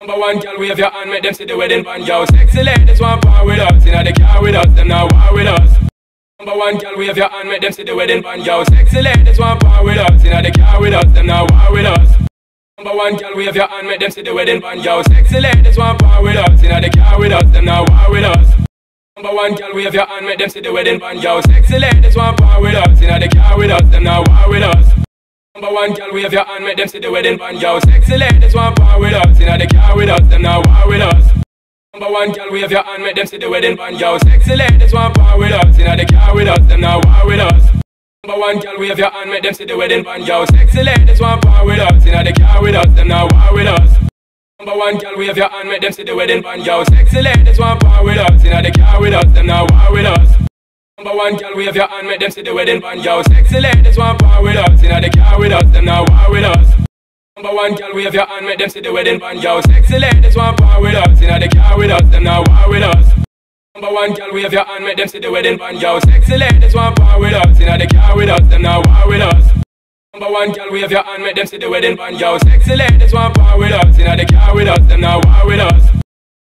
Number one girl, wave your hand, make them see the wedding band, yo. Sexy ladies want part with us, inna the car with us, them now war with us. Number one girl, wave your hand, make them see the wedding band, yo. Sexy ladies want part with us, inna the car with us, them now war with us. Number one girl, wave your hand, make them see the wedding band, yo. Sexy ladies want part with us, inna the car with us, them now war with us. Number one girl, wave your hand, make them see the wedding band, yo. Sexy ladies want part with us, inna the car with us, them now war with us. Number one girl, wave your hand, make them see the wedding band, yo. Sexy ladies want part with us, inna the car with us, them now war with us. Number one girl, wave your hand, make them see the wedding band, yo. Sexy ladies want part with us, inna the car with us, them now war with us. Number one girl, wave your hand, make them see the wedding band, yo. Sexy ladies want part with us, inna the car with us, them now war with us. Number one girl, wave your hand, make them see the wedding band, yo. Sexy ladies want part with us, inna the car with us, them now war with us. Number one girl, wave your hand, make them see the wedding band, yo. Sexy ladies want part with us, inna the car with us, them now war. Number one girl, wave your hand, make them see the wedding band, yo. Sexy ladies want part with us, inna the car with us, them now war with us. Number one girl, wave your hand, make them see the wedding band, yo. Sexy ladies want part with us, inna the car with us, them now war with us. Number one girl, wave your hand, make them see the wedding band, yo. Sexy ladies want part with us, inna the car with us, them now war with us.